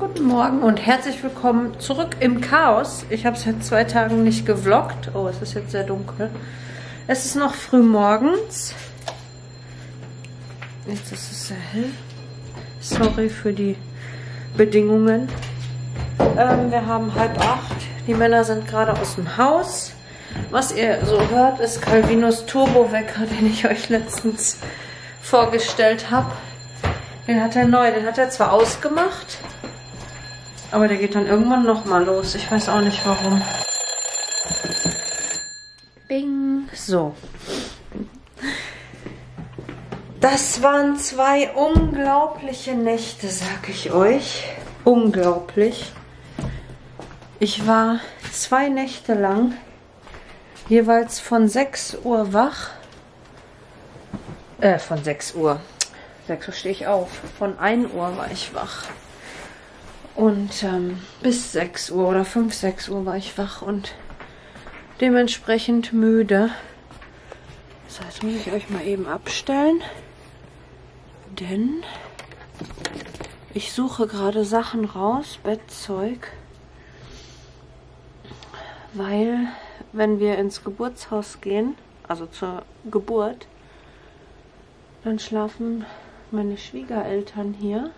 Guten Morgen und herzlich willkommen zurück im Chaos. Ich habe seit zwei Tagen nicht gevloggt. Oh, es ist jetzt sehr dunkel. Es ist noch früh morgens. Jetzt ist es sehr hell. Sorry für die Bedingungen. Ähm, wir haben halb acht. Die Männer sind gerade aus dem Haus. Was ihr so hört, ist Calvinos Turbo-Wecker, den ich euch letztens vorgestellt habe. Den hat er neu, den hat er zwar ausgemacht, aber der geht dann irgendwann nochmal los. Ich weiß auch nicht warum. Bing. So. Das waren zwei unglaubliche Nächte, sag ich euch. Unglaublich. Ich war zwei Nächte lang jeweils von 6 Uhr wach. Äh, von 6 Uhr. 6 Uhr stehe ich auf. Von 1 Uhr war ich wach. Und ähm, bis 6 Uhr oder 5, 6 Uhr war ich wach und dementsprechend müde. So, jetzt muss ich euch mal eben abstellen. Denn ich suche gerade Sachen raus, Bettzeug. Weil, wenn wir ins Geburtshaus gehen, also zur Geburt, dann schlafen meine Schwiegereltern hier.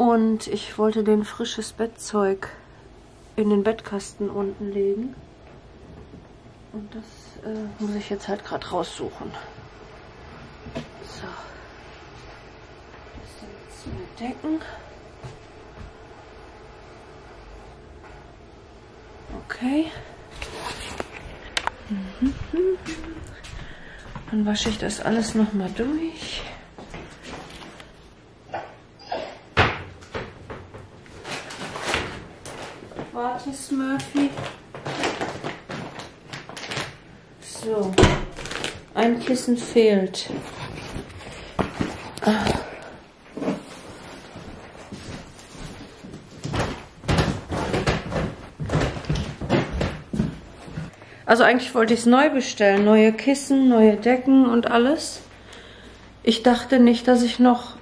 Und ich wollte den frisches Bettzeug in den Bettkasten unten legen. Und das äh, muss ich jetzt halt gerade raussuchen. So. Das sind zwei Decken. Okay. Mhm. Dann wasche ich das alles nochmal durch. Warte, Smurfy. So. Ein Kissen fehlt. Ah. Also eigentlich wollte ich es neu bestellen. Neue Kissen, neue Decken und alles. Ich dachte nicht, dass ich noch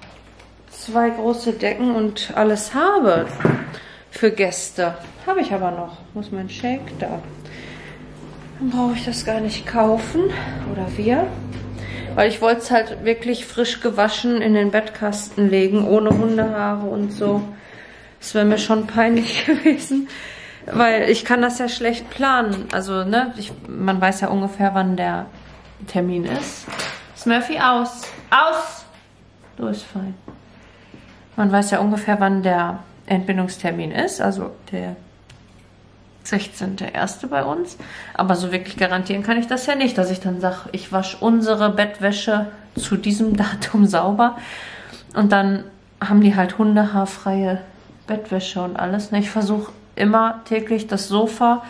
zwei große Decken und alles habe für Gäste. Habe ich aber noch. Muss mein Shake da. Dann brauche ich das gar nicht kaufen. Oder wir. Weil ich wollte es halt wirklich frisch gewaschen in den Bettkasten legen, ohne Hundehaare und so. Das wäre mir schon peinlich gewesen. Weil ich kann das ja schlecht planen. Also, ne, ich, man weiß ja ungefähr, wann der Termin ist. Smurfy, aus. Aus! Du ist fein. Man weiß ja ungefähr, wann der Entbindungstermin ist. Also der 16.01. bei uns. Aber so wirklich garantieren kann ich das ja nicht, dass ich dann sage, ich wasche unsere Bettwäsche zu diesem Datum sauber. Und dann haben die halt hundehaarfreie Bettwäsche und alles. Ne, ich versuche immer täglich das Sofa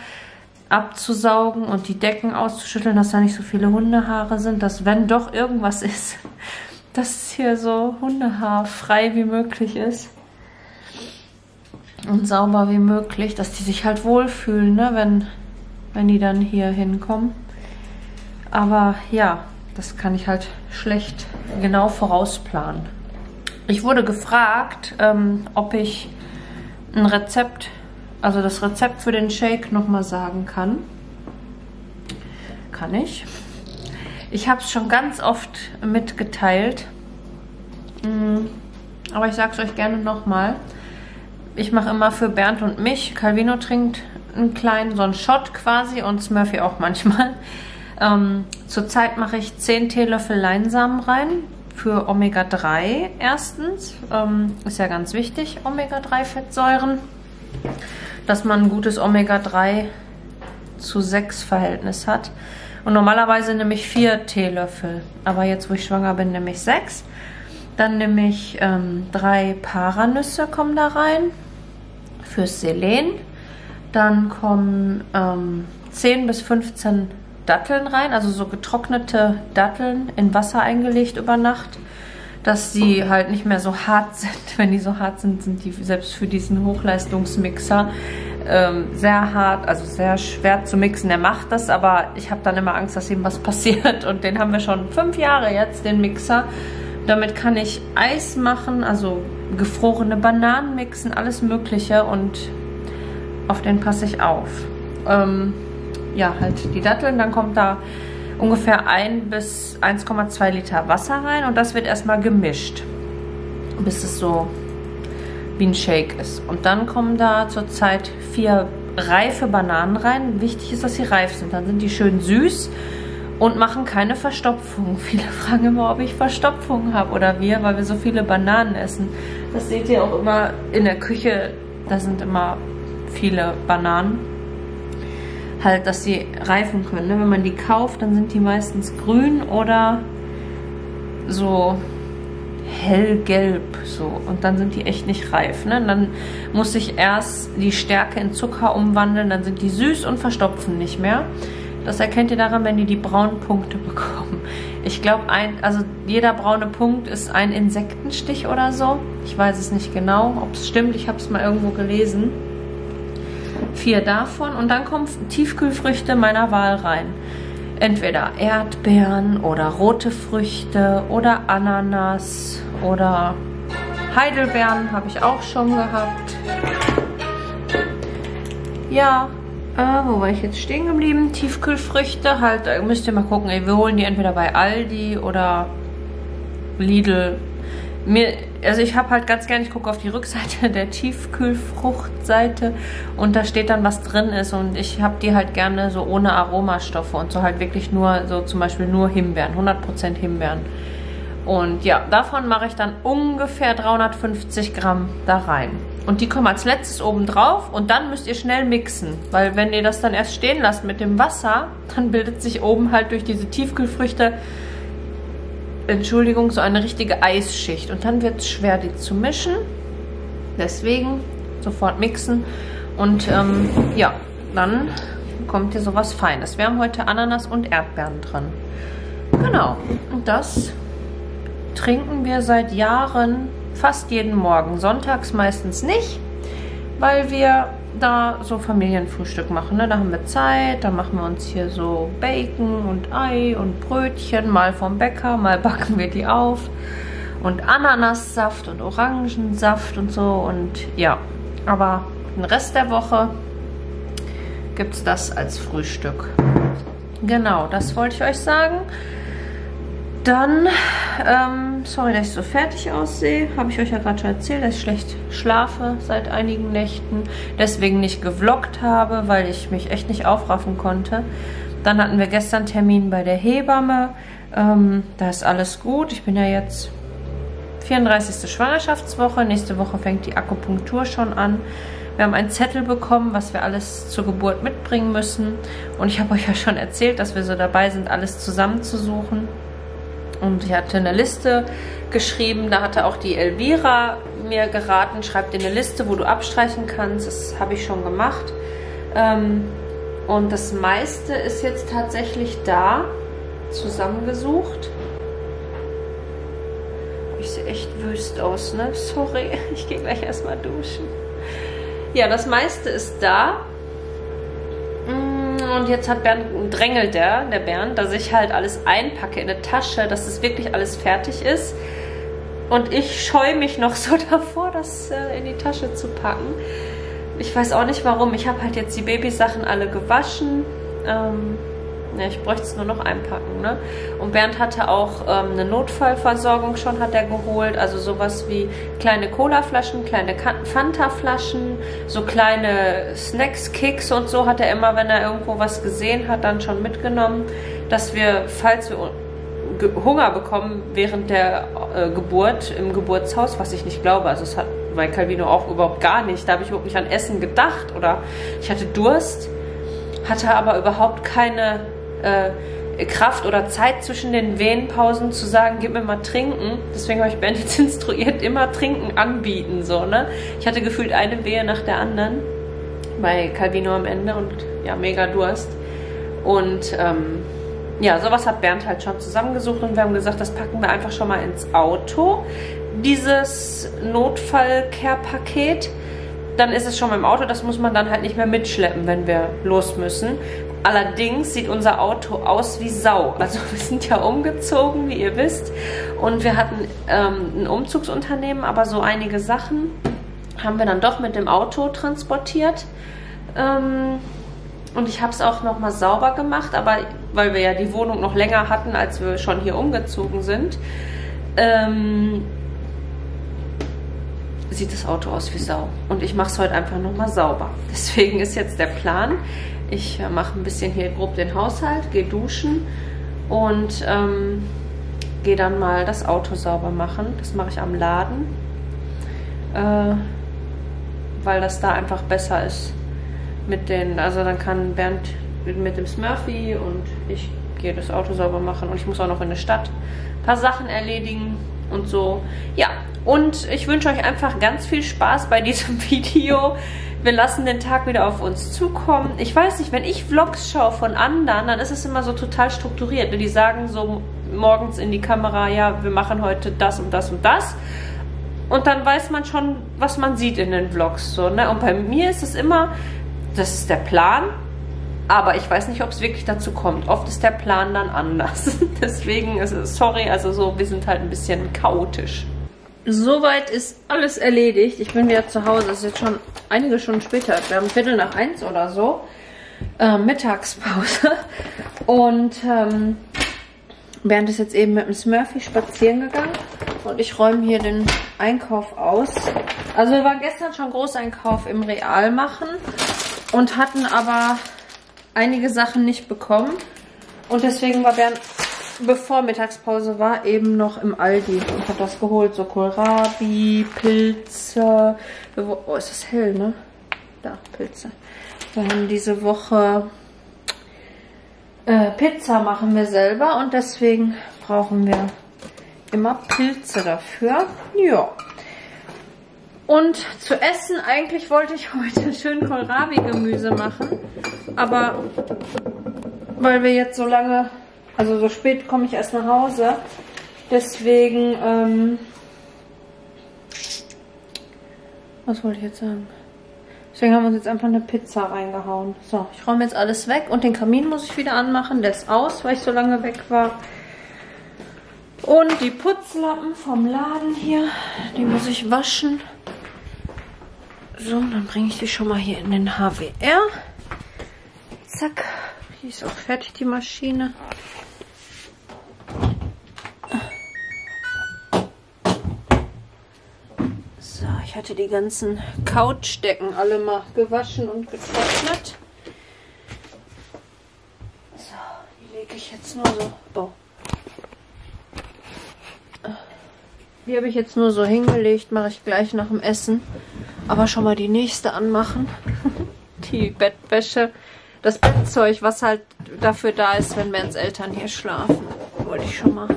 abzusaugen und die Decken auszuschütteln, dass da nicht so viele Hundehaare sind, dass wenn doch irgendwas ist, dass es hier so hundehaarfrei wie möglich ist und sauber wie möglich, dass die sich halt wohlfühlen, ne, wenn, wenn die dann hier hinkommen. Aber ja, das kann ich halt schlecht genau vorausplanen. Ich wurde gefragt, ähm, ob ich ein Rezept, also das Rezept für den Shake nochmal sagen kann. Kann ich. Ich habe es schon ganz oft mitgeteilt. Mm, aber ich sage es euch gerne nochmal. Ich mache immer für Bernd und mich. Calvino trinkt einen kleinen, so einen Shot quasi und Smurfy auch manchmal. Ähm, zurzeit mache ich 10 Teelöffel Leinsamen rein für Omega-3 erstens. Ähm, ist ja ganz wichtig, Omega-3-Fettsäuren. Dass man ein gutes Omega-3 zu 6 Verhältnis hat. Und normalerweise nehme ich 4 Teelöffel. Aber jetzt, wo ich schwanger bin, nehme ich 6. Dann nehme ich ähm, drei Paranüsse kommen da rein fürs Selen. Dann kommen ähm, 10 bis 15 Datteln rein, also so getrocknete Datteln in Wasser eingelegt über Nacht, dass sie halt nicht mehr so hart sind. Wenn die so hart sind, sind die selbst für diesen Hochleistungsmixer ähm, sehr hart, also sehr schwer zu mixen. Der macht das, aber ich habe dann immer Angst, dass ihm was passiert. Und den haben wir schon fünf Jahre jetzt, den Mixer. Damit kann ich Eis machen, also gefrorene Bananen mixen, alles Mögliche und auf den passe ich auf. Ähm, ja, halt die Datteln, dann kommt da ungefähr 1 bis 1,2 Liter Wasser rein und das wird erstmal gemischt, bis es so wie ein Shake ist. Und dann kommen da zurzeit vier reife Bananen rein. Wichtig ist, dass sie reif sind. Dann sind die schön süß und machen keine Verstopfung. Viele fragen immer, ob ich Verstopfung habe oder wir, weil wir so viele Bananen essen. Das seht ihr auch immer in der Küche. Da sind immer viele Bananen. Halt, dass sie reifen können. Ne? Wenn man die kauft, dann sind die meistens grün oder so hellgelb so und dann sind die echt nicht reif. Ne? Dann muss ich erst die Stärke in Zucker umwandeln, dann sind die süß und verstopfen nicht mehr. Das erkennt ihr daran, wenn die die braunen Punkte bekommen. Ich glaube, also jeder braune Punkt ist ein Insektenstich oder so. Ich weiß es nicht genau, ob es stimmt. Ich habe es mal irgendwo gelesen. Vier davon und dann kommen Tiefkühlfrüchte meiner Wahl rein entweder Erdbeeren oder rote Früchte oder Ananas oder Heidelbeeren habe ich auch schon gehabt. Ja, äh, wo war ich jetzt stehen geblieben? Tiefkühlfrüchte, halt, müsst ihr mal gucken. Wir holen die entweder bei Aldi oder Lidl. Mir, also ich habe halt ganz gerne, ich gucke auf die Rückseite der Tiefkühlfruchtseite und da steht dann, was drin ist und ich habe die halt gerne so ohne Aromastoffe und so halt wirklich nur, so zum Beispiel nur Himbeeren, 100% Himbeeren. Und ja, davon mache ich dann ungefähr 350 Gramm da rein. Und die kommen als letztes oben drauf und dann müsst ihr schnell mixen. Weil wenn ihr das dann erst stehen lasst mit dem Wasser, dann bildet sich oben halt durch diese Tiefkühlfrüchte Entschuldigung, so eine richtige Eisschicht. Und dann wird es schwer, die zu mischen. Deswegen sofort mixen. Und ähm, ja, dann kommt hier sowas Feines. Wir haben heute Ananas und Erdbeeren drin. Genau. Und das trinken wir seit Jahren fast jeden Morgen. Sonntags meistens nicht, weil wir da so Familienfrühstück machen. Ne? Da haben wir Zeit, da machen wir uns hier so Bacon und Ei und Brötchen, mal vom Bäcker, mal backen wir die auf. Und Ananassaft und Orangensaft und so. Und ja, aber den Rest der Woche gibt es das als Frühstück. Genau, das wollte ich euch sagen. Dann, ähm, sorry, dass ich so fertig aussehe. Habe ich euch ja gerade schon erzählt, dass ich schlecht schlafe seit einigen Nächten. Deswegen nicht gevloggt habe, weil ich mich echt nicht aufraffen konnte. Dann hatten wir gestern Termin bei der Hebamme. Ähm, da ist alles gut. Ich bin ja jetzt 34. Schwangerschaftswoche. Nächste Woche fängt die Akupunktur schon an. Wir haben einen Zettel bekommen, was wir alles zur Geburt mitbringen müssen. Und ich habe euch ja schon erzählt, dass wir so dabei sind, alles zusammenzusuchen. Und ich hatte eine Liste geschrieben, da hatte auch die Elvira mir geraten, schreib dir eine Liste, wo du abstreichen kannst. Das habe ich schon gemacht. Ähm, und das meiste ist jetzt tatsächlich da zusammengesucht. Ich sehe echt wüst aus, ne? Sorry, ich gehe gleich erstmal duschen. Ja, das meiste ist da und jetzt hat Bernd, drängelt der, der Bernd, dass ich halt alles einpacke in eine Tasche, dass es wirklich alles fertig ist. Und ich scheue mich noch so davor, das äh, in die Tasche zu packen. Ich weiß auch nicht warum. Ich habe halt jetzt die Babysachen alle gewaschen. Ähm, ja, ich bräuchte es nur noch einpacken, ne? Und Bernd hatte auch ähm, eine Notfallversorgung schon, hat er geholt. Also sowas wie kleine Colaflaschen, kleine Fanta-Flaschen, so kleine Snacks, Kicks und so hat er immer, wenn er irgendwo was gesehen hat, dann schon mitgenommen, dass wir, falls wir Hunger bekommen während der äh, Geburt im Geburtshaus, was ich nicht glaube, also es hat bei Calvino auch überhaupt gar nicht, da habe ich überhaupt nicht an Essen gedacht oder ich hatte Durst, hatte aber überhaupt keine äh, Kraft oder Zeit zwischen den Wehenpausen zu sagen, gib mir mal trinken. Deswegen habe ich Ben jetzt instruiert, immer trinken anbieten. So, ne? Ich hatte gefühlt eine Wehe nach der anderen bei Calvino am Ende und ja, mega Durst. Und ähm, ja, sowas hat Bernd halt schon zusammengesucht und wir haben gesagt, das packen wir einfach schon mal ins Auto. Dieses Notfall-Care-Paket dann ist es schon beim Auto, das muss man dann halt nicht mehr mitschleppen, wenn wir los müssen. Allerdings sieht unser Auto aus wie Sau. Also wir sind ja umgezogen, wie ihr wisst. Und wir hatten ähm, ein Umzugsunternehmen, aber so einige Sachen haben wir dann doch mit dem Auto transportiert. Ähm, und ich habe es auch nochmal sauber gemacht, aber weil wir ja die Wohnung noch länger hatten, als wir schon hier umgezogen sind, ähm, sieht das Auto aus wie Sau. Und ich mache es heute einfach nochmal sauber. Deswegen ist jetzt der Plan, ich mache ein bisschen hier grob den Haushalt, gehe duschen und ähm, gehe dann mal das Auto sauber machen. Das mache ich am Laden, äh, weil das da einfach besser ist mit den, also dann kann Bernd mit dem Smurfy und ich gehe das Auto sauber machen und ich muss auch noch in der Stadt ein paar Sachen erledigen und so. Ja, und ich wünsche euch einfach ganz viel Spaß bei diesem Video. Wir lassen den Tag wieder auf uns zukommen. Ich weiß nicht, wenn ich Vlogs schaue von anderen, dann ist es immer so total strukturiert. Die sagen so morgens in die Kamera, ja, wir machen heute das und das und das. Und dann weiß man schon, was man sieht in den Vlogs. So, ne? Und bei mir ist es immer, das ist der Plan, aber ich weiß nicht, ob es wirklich dazu kommt. Oft ist der Plan dann anders. Deswegen, also, sorry, also so, wir sind halt ein bisschen chaotisch. Soweit ist alles erledigt. Ich bin wieder zu Hause. Es ist jetzt schon einige Stunden später. Wir haben Viertel nach eins oder so. Äh, Mittagspause. Und ähm, Bernd ist jetzt eben mit dem Smurfy spazieren gegangen. Und ich räume hier den Einkauf aus. Also wir waren gestern schon Großeinkauf im Real machen und hatten aber einige Sachen nicht bekommen. Und deswegen war Bernd, bevor Mittagspause war, eben noch im Aldi und hat das geholt. So Kohlrabi, Pilze. Oh, ist das hell, ne? Da, Pilze. Wir haben diese Woche äh, Pizza machen wir selber und deswegen brauchen wir immer Pilze dafür. Ja. Und zu essen, eigentlich wollte ich heute schön Kohlrabi-Gemüse machen. Aber weil wir jetzt so lange, also so spät komme ich erst nach Hause. Deswegen, ähm, was wollte ich jetzt sagen? Deswegen haben wir uns jetzt einfach eine Pizza reingehauen. So, ich räume jetzt alles weg und den Kamin muss ich wieder anmachen. Der ist aus, weil ich so lange weg war. Und die Putzlappen vom Laden hier, die muss ich waschen. So, dann bringe ich die schon mal hier in den HWR. Zack. Die ist auch fertig, die Maschine. Ich hatte die ganzen Couchdecken alle mal gewaschen und getrocknet. So, die lege ich jetzt nur so. Oh. Die habe ich jetzt nur so hingelegt, mache ich gleich nach dem Essen. Aber schon mal die nächste anmachen. die Bettwäsche. Das Bettzeug, was halt dafür da ist, wenn Berns Eltern hier schlafen. Wollte ich schon mal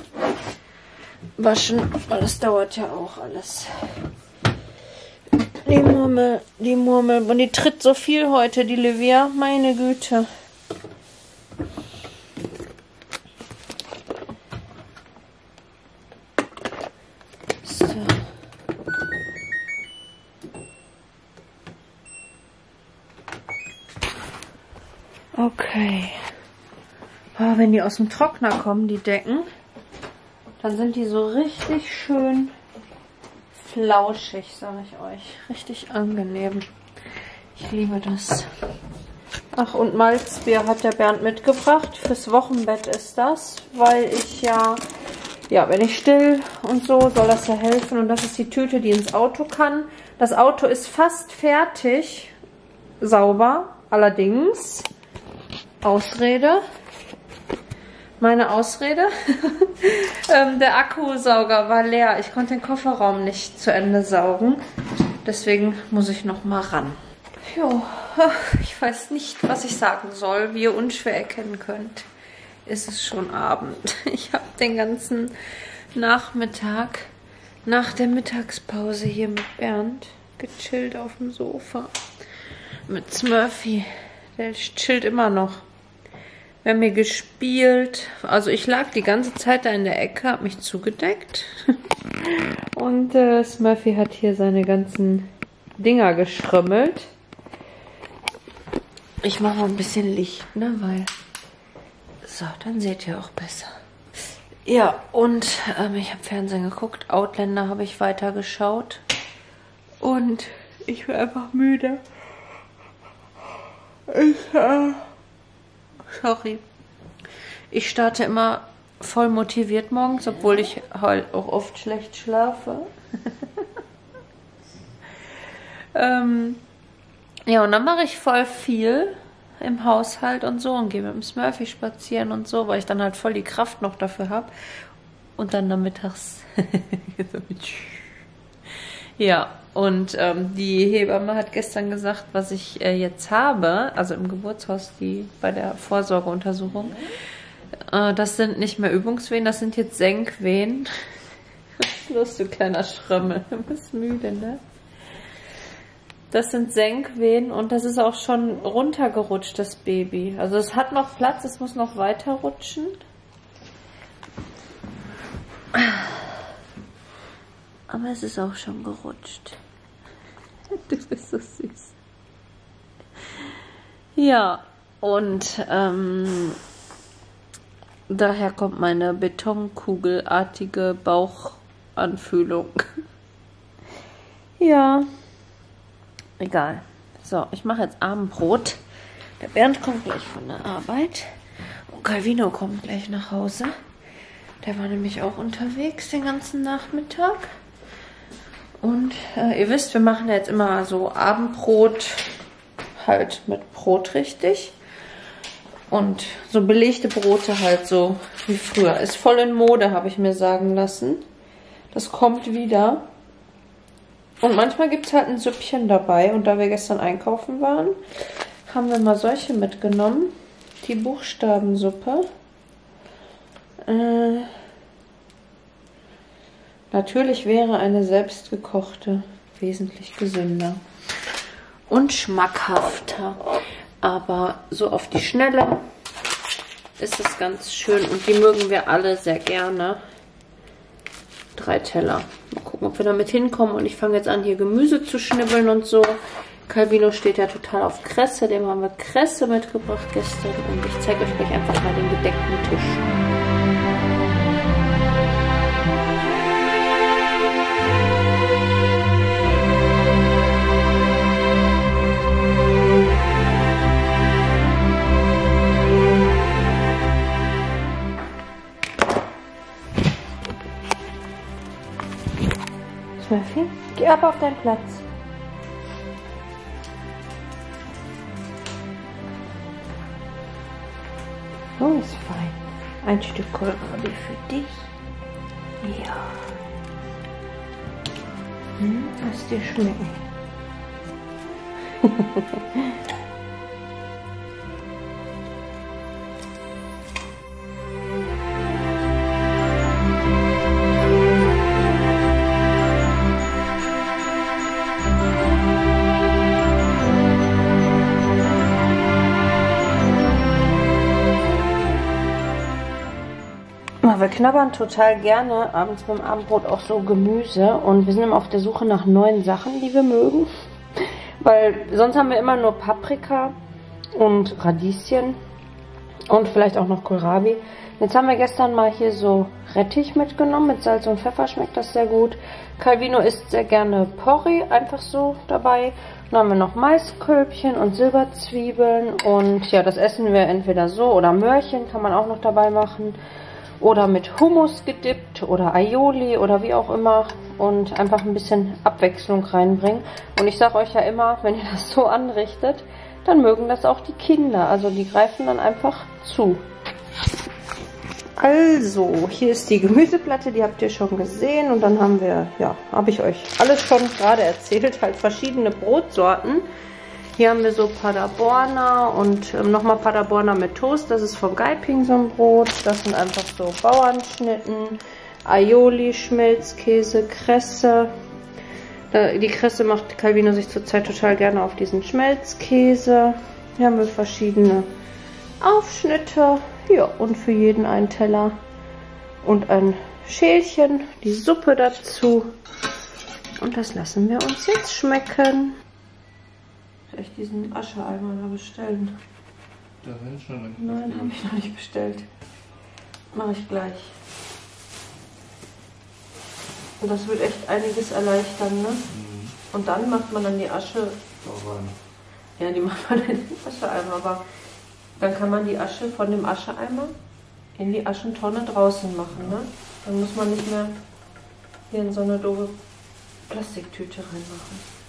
waschen, weil das dauert ja auch alles. Die Murmel, die Murmel. Und die tritt so viel heute, die Livia. Meine Güte. Okay. Oh, wenn die aus dem Trockner kommen, die Decken, dann sind die so richtig schön flauschig, sage ich euch. Richtig angenehm. Ich liebe das. Ach, und Malzbier hat der Bernd mitgebracht. Fürs Wochenbett ist das, weil ich ja, ja, wenn ich still und so, soll das ja helfen. Und das ist die Tüte, die ins Auto kann. Das Auto ist fast fertig, sauber. Allerdings Ausrede. Meine Ausrede. ähm, der Akkusauger war leer. Ich konnte den Kofferraum nicht zu Ende saugen. Deswegen muss ich noch mal ran. Jo, ich weiß nicht, was ich sagen soll. Wie ihr unschwer erkennen könnt, ist es schon Abend. Ich habe den ganzen Nachmittag nach der Mittagspause hier mit Bernd gechillt auf dem Sofa. Mit Smurfy. Der chillt immer noch. Wir haben hier gespielt. Also ich lag die ganze Zeit da in der Ecke, habe mich zugedeckt. Und äh, Smurfy hat hier seine ganzen Dinger geschrümmelt. Ich mache mal ein bisschen Licht, ne, weil... So, dann seht ihr auch besser. Ja, und ähm, ich habe Fernsehen geguckt. Outlander habe ich weitergeschaut. Und ich bin einfach müde. Ich, äh, sorry. Ich starte immer voll motiviert morgens, obwohl ich halt auch oft schlecht schlafe. ähm, ja, und dann mache ich voll viel im Haushalt und so und gehe mit dem Smurfy spazieren und so, weil ich dann halt voll die Kraft noch dafür habe. Und dann nachmittags. ja, und ähm, die Hebamme hat gestern gesagt, was ich äh, jetzt habe, also im Geburtshaus, die bei der Vorsorgeuntersuchung. Äh, das sind nicht mehr Übungswehen, das sind jetzt Senkwehen. Los, du kleiner Schrömmel? Du bist müde, ne? Das sind Senkwehen und das ist auch schon runtergerutscht, das Baby. Also es hat noch Platz, es muss noch weiter rutschen. Aber es ist auch schon gerutscht. Du bist so süß. Ja, und ähm, daher kommt meine betonkugelartige Bauchanfühlung. ja. Egal. So, ich mache jetzt Abendbrot. Der Bernd kommt gleich von der Arbeit. Und Calvino kommt gleich nach Hause. Der war nämlich auch unterwegs den ganzen Nachmittag. Und äh, ihr wisst, wir machen jetzt immer so Abendbrot halt mit Brot richtig. Und so belegte Brote halt so wie früher. Ist voll in Mode, habe ich mir sagen lassen. Das kommt wieder. Und manchmal gibt es halt ein Süppchen dabei. Und da wir gestern einkaufen waren, haben wir mal solche mitgenommen. Die Buchstabensuppe. Äh, natürlich wäre eine selbstgekochte wesentlich gesünder und schmackhafter. Aber so auf die Schnelle ist es ganz schön und die mögen wir alle sehr gerne drei Teller. Mal gucken, ob wir damit hinkommen. Und ich fange jetzt an, hier Gemüse zu schnibbeln und so. Calvino steht ja total auf Kresse. Dem haben wir Kresse mitgebracht gestern. Und ich zeige euch gleich einfach mal den gedeckten Tisch. Auf deinen Platz. So ist fein. Ein Stück Kohlrabi für dich. Ja. Hm, lass dir schmecken. knabbern total gerne abends beim Abendbrot auch so Gemüse und wir sind immer auf der Suche nach neuen Sachen, die wir mögen. Weil sonst haben wir immer nur Paprika und Radieschen und vielleicht auch noch Kohlrabi. Jetzt haben wir gestern mal hier so Rettich mitgenommen. Mit Salz und Pfeffer schmeckt das sehr gut. Calvino isst sehr gerne Porree, einfach so dabei. Dann haben wir noch Maiskölbchen und Silberzwiebeln. Und ja, das essen wir entweder so oder Möhrchen kann man auch noch dabei machen oder mit Hummus gedippt oder Aioli oder wie auch immer und einfach ein bisschen Abwechslung reinbringen. Und ich sage euch ja immer, wenn ihr das so anrichtet, dann mögen das auch die Kinder. Also die greifen dann einfach zu. Also, hier ist die Gemüseplatte, die habt ihr schon gesehen. Und dann haben wir, ja, habe ich euch alles schon gerade erzählt, halt verschiedene Brotsorten. Hier haben wir so Paderborner und ähm, nochmal Paderborner mit Toast. Das ist von Geiping so ein Brot. Das sind einfach so Bauernschnitten. Aioli, Schmelzkäse, Kresse. die Kresse macht Calvino sich zurzeit total gerne auf diesen Schmelzkäse. Hier haben wir verschiedene Aufschnitte. Ja, und für jeden einen Teller und ein Schälchen. Die Suppe dazu. Und das lassen wir uns jetzt schmecken. Echt diesen Ascheeimer da bestellen. Da sind schon Nein, habe ich noch nicht bestellt. Mache ich gleich. Und das wird echt einiges erleichtern, ne? Mhm. Und dann macht man dann die Asche, rein. ja, die macht man in den Ascheeimer, aber dann kann man die Asche von dem Ascheeimer in die Aschentonne draußen machen, ne? Dann muss man nicht mehr hier in so eine doofe Plastiktüte reinmachen.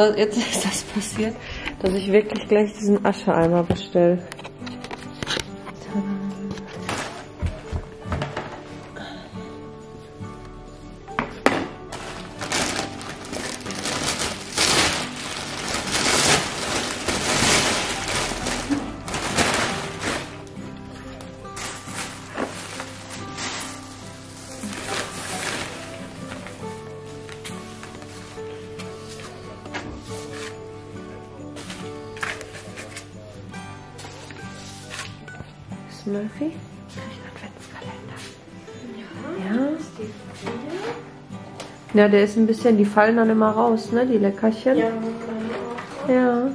Also jetzt ist das passiert, dass ich wirklich gleich diesen Ascheeimer bestelle. Smurfy? Adventskalender. Ja. Ja, der ist ein bisschen, die fallen dann immer raus, ne, die Leckerchen. Ja, Ja.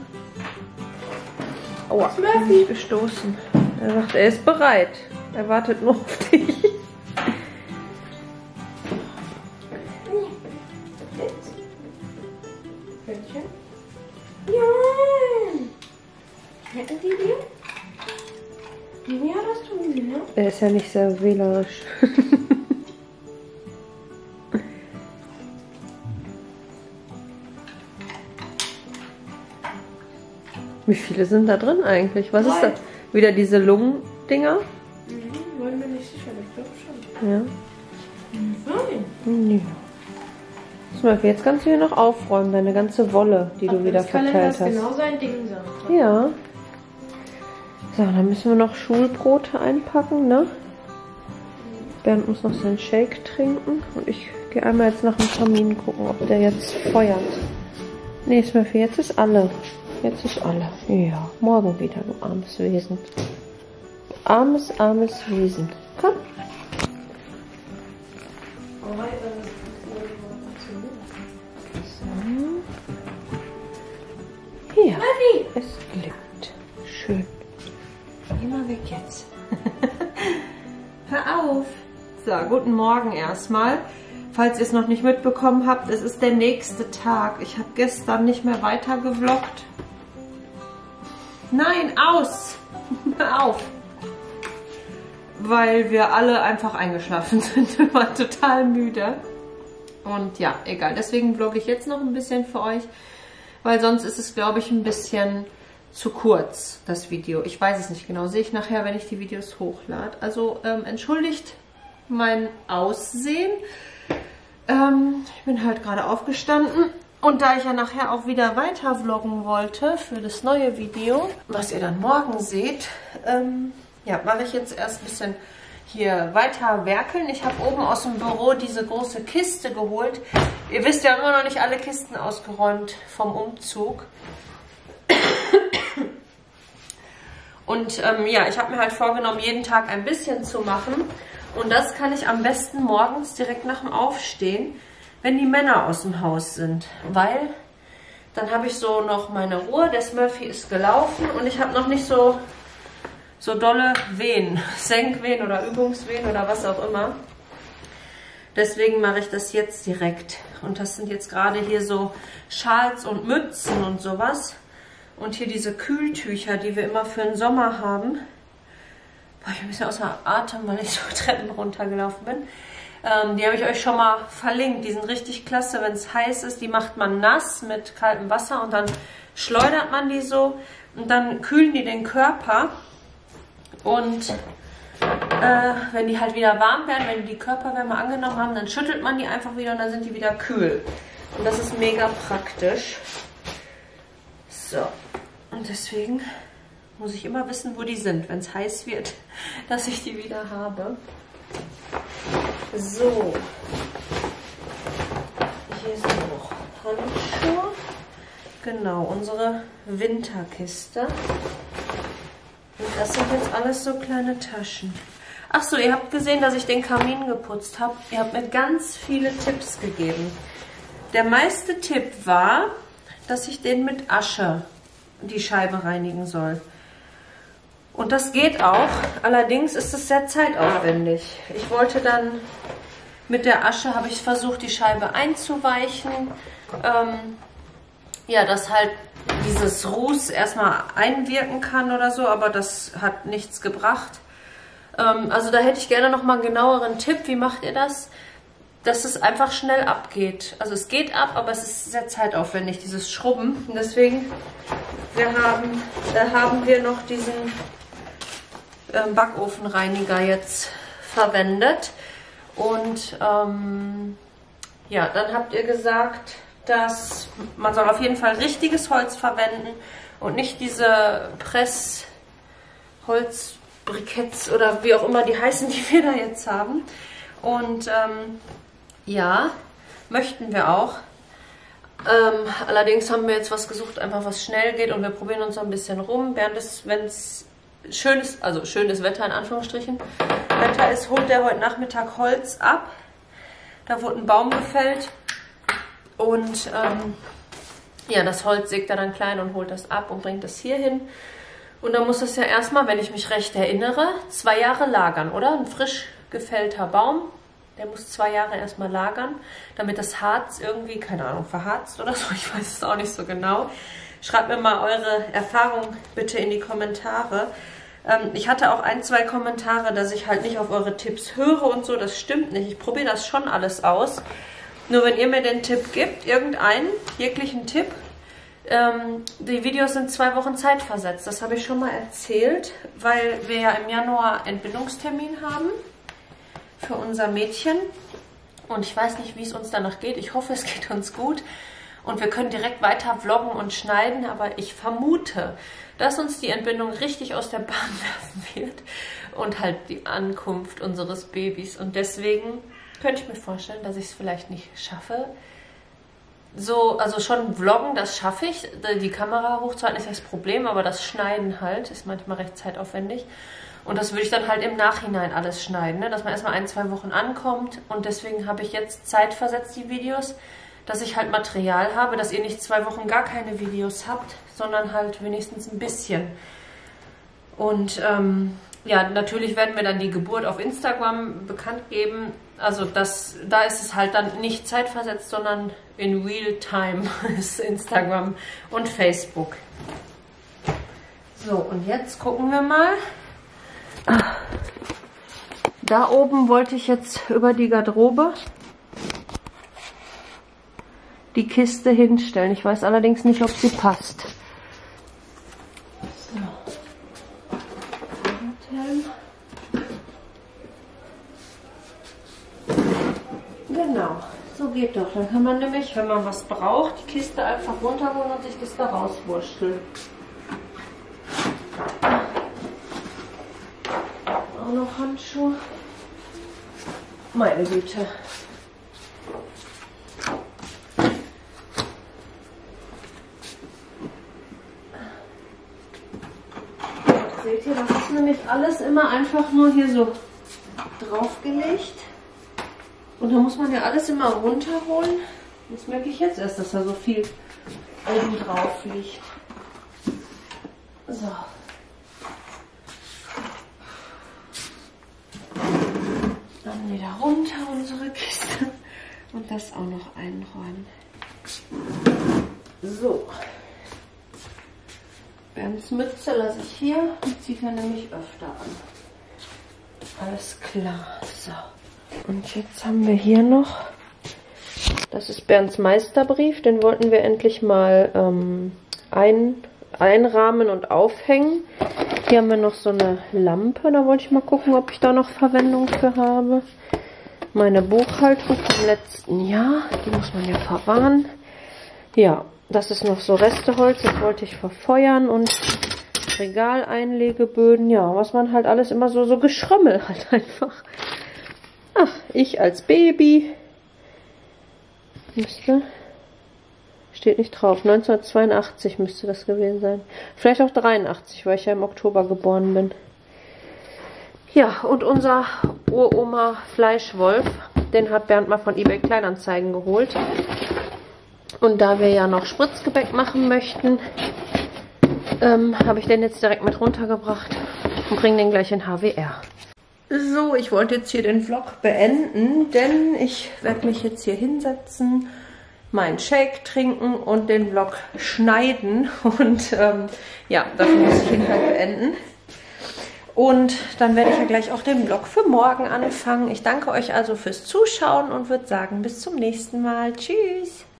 Aua, bin ich gestoßen. Er sagt, er ist bereit. Er wartet nur auf dich. Ja nicht sehr wählerisch. Wie viele sind da drin eigentlich? Was ist Drei. das? Wieder diese Lungendinger? Mhm, wollen wir nicht sicher, ich glaube schon. Ja. Nein. ja. Smurfy, jetzt kannst du hier noch aufräumen, deine ganze Wolle, die du wieder verteilt ist hast. genau sein Ding, er. Ja. So, dann müssen wir noch Schulbrote einpacken, ne? Bernd muss noch seinen Shake trinken und ich gehe einmal jetzt nach dem Kamin gucken, ob der jetzt feuert. Nee, Smurfy, jetzt ist alle. Jetzt ist alle. Ja, morgen wieder, du armes Wesen. Armes, armes Wesen. Komm. So. Ja, es So, guten Morgen erstmal. Falls ihr es noch nicht mitbekommen habt, es ist der nächste Tag. Ich habe gestern nicht mehr weiter gevloggt. Nein, aus! Auf! Weil wir alle einfach eingeschlafen sind. Wir waren total müde. Und ja, egal. Deswegen vlogge ich jetzt noch ein bisschen für euch. Weil sonst ist es, glaube ich, ein bisschen zu kurz, das Video. Ich weiß es nicht genau. Sehe ich nachher, wenn ich die Videos hochlade. Also ähm, entschuldigt mein Aussehen. Ähm, ich bin halt gerade aufgestanden. Und da ich ja nachher auch wieder weiter vloggen wollte für das neue Video, was ihr dann morgen seht, ähm, ja, mache ich jetzt erst ein bisschen hier weiter werkeln. Ich habe oben aus dem Büro diese große Kiste geholt. Ihr wisst ja immer noch nicht alle Kisten ausgeräumt vom Umzug. Und ähm, ja, ich habe mir halt vorgenommen, jeden Tag ein bisschen zu machen. Und das kann ich am besten morgens direkt nach dem Aufstehen, wenn die Männer aus dem Haus sind. Weil dann habe ich so noch meine Ruhe. Der Smurfy ist gelaufen und ich habe noch nicht so, so dolle Wehen. Senkwehen oder Übungswehen oder was auch immer. Deswegen mache ich das jetzt direkt. Und das sind jetzt gerade hier so Schals und Mützen und sowas. Und hier diese Kühltücher, die wir immer für den Sommer haben. Boah, ich ein bisschen außer Atem, weil ich so Treppen runtergelaufen bin. Ähm, die habe ich euch schon mal verlinkt. Die sind richtig klasse, wenn es heiß ist. Die macht man nass mit kaltem Wasser und dann schleudert man die so. Und dann kühlen die den Körper. Und äh, wenn die halt wieder warm werden, wenn die die Körperwärme angenommen haben, dann schüttelt man die einfach wieder und dann sind die wieder kühl. Und das ist mega praktisch. So, und deswegen muss ich immer wissen, wo die sind, wenn es heiß wird, dass ich die wieder habe. So, hier sind noch Handschuhe. Genau, unsere Winterkiste. Und das sind jetzt alles so kleine Taschen. Ach so, ihr habt gesehen, dass ich den Kamin geputzt habe. Ihr habt mir ganz viele Tipps gegeben. Der meiste Tipp war, dass ich den mit Asche die Scheibe reinigen soll. Und das geht auch, allerdings ist es sehr zeitaufwendig. Ich wollte dann mit der Asche, habe ich versucht, die Scheibe einzuweichen. Ähm, ja, dass halt dieses Ruß erstmal einwirken kann oder so, aber das hat nichts gebracht. Ähm, also da hätte ich gerne nochmal einen genaueren Tipp. Wie macht ihr das? dass es einfach schnell abgeht. Also es geht ab, aber es ist sehr zeitaufwendig, dieses Schrubben. Und deswegen wir haben, äh, haben wir noch diesen Backofenreiniger jetzt verwendet. Und ähm, ja, dann habt ihr gesagt, dass man soll auf jeden Fall richtiges Holz verwenden und nicht diese Pressholzbriketts oder wie auch immer die heißen, die wir da jetzt haben. Und ähm, ja, möchten wir auch. Ähm, allerdings haben wir jetzt was gesucht, einfach was schnell geht und wir probieren uns so ein bisschen rum. Während es, wenn es schönes, also schönes Wetter in Anführungsstrichen, Wetter ist, holt er heute Nachmittag Holz ab. Da wurde ein Baum gefällt und ähm, ja, das Holz sägt er dann klein und holt das ab und bringt das hier hin. Und dann muss das ja erstmal, wenn ich mich recht erinnere, zwei Jahre lagern, oder? Ein frisch gefällter Baum der muss zwei Jahre erstmal lagern, damit das Harz irgendwie, keine Ahnung, verharzt oder so. Ich weiß es auch nicht so genau. Schreibt mir mal eure Erfahrung bitte in die Kommentare. Ähm, ich hatte auch ein, zwei Kommentare, dass ich halt nicht auf eure Tipps höre und so. Das stimmt nicht. Ich probiere das schon alles aus. Nur wenn ihr mir den Tipp gibt, irgendeinen, jeglichen Tipp, ähm, die Videos sind zwei Wochen Zeit versetzt. Das habe ich schon mal erzählt, weil wir ja im Januar Entbindungstermin haben für unser Mädchen. Und ich weiß nicht, wie es uns danach geht. Ich hoffe, es geht uns gut. Und wir können direkt weiter vloggen und schneiden. Aber ich vermute, dass uns die Entbindung richtig aus der Bahn werfen wird. Und halt die Ankunft unseres Babys. Und deswegen könnte ich mir vorstellen, dass ich es vielleicht nicht schaffe. So, also schon vloggen, das schaffe ich. Die Kamera hochzuhalten ist das Problem, aber das Schneiden halt ist manchmal recht zeitaufwendig. Und das würde ich dann halt im Nachhinein alles schneiden, ne? dass man erstmal ein, zwei Wochen ankommt. Und deswegen habe ich jetzt zeitversetzt die Videos, dass ich halt Material habe, dass ihr nicht zwei Wochen gar keine Videos habt, sondern halt wenigstens ein bisschen. Und ähm, ja, natürlich werden wir dann die Geburt auf Instagram bekannt geben. Also das, da ist es halt dann nicht zeitversetzt, sondern in real time ist Instagram und Facebook. So, und jetzt gucken wir mal, da oben wollte ich jetzt über die Garderobe die Kiste hinstellen. Ich weiß allerdings nicht, ob sie passt. So. Genau, so geht doch. Dann kann man nämlich, wenn man was braucht, die Kiste einfach runterholen und sich das da rauswurschteln. noch Handschuhe. Meine Güte. Seht ihr, das ist nämlich alles immer einfach nur hier so draufgelegt. Und da muss man ja alles immer runterholen. Das merke ich jetzt erst, dass da so viel oben drauf liegt. So. Dann wieder runter unsere Kiste und das auch noch einräumen. So. Bernds Mütze lasse ich hier. Die zieht er nämlich öfter an. Alles klar. So. Und jetzt haben wir hier noch. Das ist Bernds Meisterbrief. Den wollten wir endlich mal ähm, ein, einrahmen und aufhängen. Hier haben wir noch so eine Lampe. Da wollte ich mal gucken, ob ich da noch Verwendung für habe. Meine Buchhaltung vom letzten Jahr. Die muss man ja verwahren. Ja, das ist noch so Resteholz. Das wollte ich verfeuern und Regaleinlegeböden. Ja, was man halt alles immer so, so Geschrömmel halt einfach. Ach, ich als Baby. Müsste. Steht nicht drauf. 1982 müsste das gewesen sein. Vielleicht auch 83, weil ich ja im Oktober geboren bin. Ja, und unser Uroma Fleischwolf, den hat Bernd mal von eBay Kleinanzeigen geholt. Und da wir ja noch Spritzgebäck machen möchten, ähm, habe ich den jetzt direkt mit runtergebracht und bringe den gleich in HWR. So, ich wollte jetzt hier den Vlog beenden, denn ich werde mich jetzt hier hinsetzen, meinen Shake trinken und den Vlog schneiden. Und ähm, ja, dafür muss ich ihn halt beenden. Und dann werde ich ja gleich auch den Vlog für morgen anfangen. Ich danke euch also fürs Zuschauen und würde sagen, bis zum nächsten Mal. Tschüss!